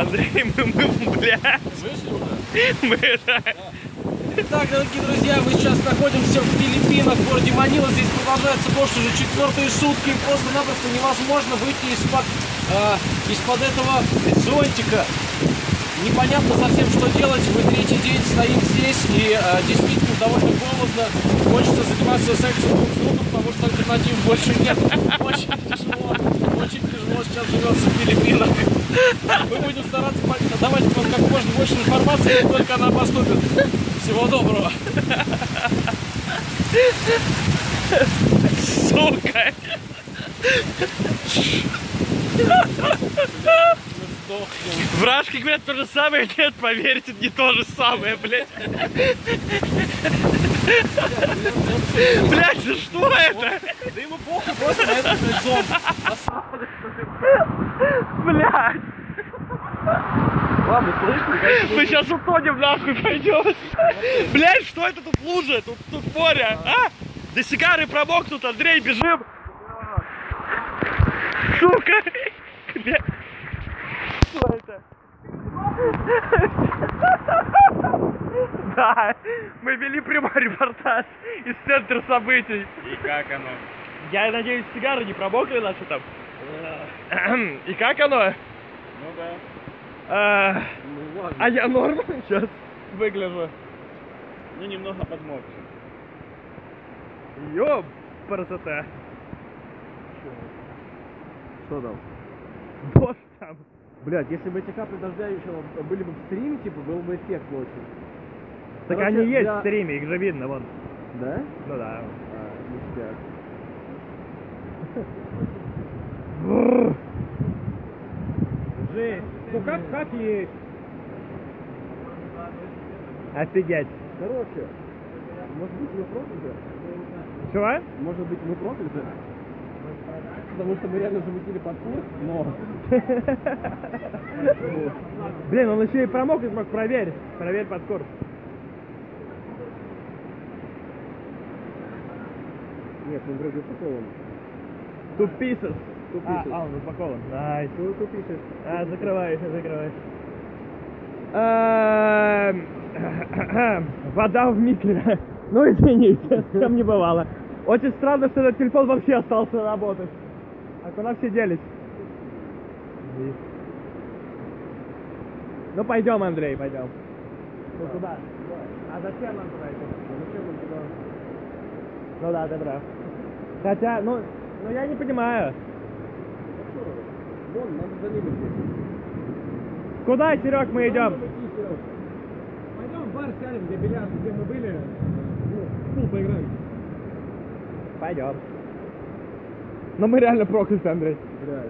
Андрей, мы, мы блядь, Вышли мы, да. Итак, дорогие друзья, мы сейчас находимся в Филиппинах, в городе Манила. Здесь продолжается дождь уже четвертые сутки. Просто-напросто невозможно выйти из-под э, из-под этого зонтика. Непонятно совсем, что делать. Мы третий день стоим здесь, и э, действительно довольно холодно. Хочется заниматься сексом друг с другом, потому что альтернатив больше нет. Очень тяжело, очень тяжело сейчас живется в Филиппинах. Мы будем стараться давать вам как можно больше информации, как только она поступит. Всего доброго. Сука. Вражки говорят то же самое, нет, поверьте, не то же самое, блядь. Блядь, да что это? Да ему похуй просто на этот зомб. Блядь, Ладно, слышно, мы сейчас утонем нахуй пойдем. Блядь, что это тут лужа? Тут, тут море, а? Да сигары промокнут, Андрей, бежим. Сука. Блядь. Да, мы вели прямой репортаж из центра событий. И как оно? Я надеюсь, сигары не промокли наши там. И как оно? Ну да. А, Ну ладно. а я норм сейчас выгляжу. Ну немного подмокший. Ёб, красота. Что там? Дождь там. Блять, если бы эти капли дождя еще были бы в стриме, типа, был бы эффект очень. Так Короче, они есть я- в стриме, их же видно, вон. Да? Ну да. А, ништяк. Жесть. Ну как, как есть? Офигеть. Короче, может быть мы прокляты? Чего? Может быть мы прокляты? Потому что мы реально замутили паркур, но... Блин, он еще и промок, и смог проверь. Проверь под курс. Нет, он вроде упакован. Two pieces. Two А, pieces. а, он упакован. Найс. Two, two pieces. А, закрывай, закрывай. Эм, Вода в микре. Ну, извините, с чем не бывало. Очень странно, что этот телефон вообще остался работать. А куда все делись? Ну, пойдем, Андрей, пойдем. Ну, куда? А зачем нам туда идти? Зачем он туда? Ну да, ты прав. Хотя, ну, ну я не понимаю. Вон, надо за ним идти. Куда, Серег, мы идем? Пойдем в бар сядем, где бильярд, где мы были. Ну, поиграем. Пойдем. Но мы реально прокляты, Андрей. Блядь.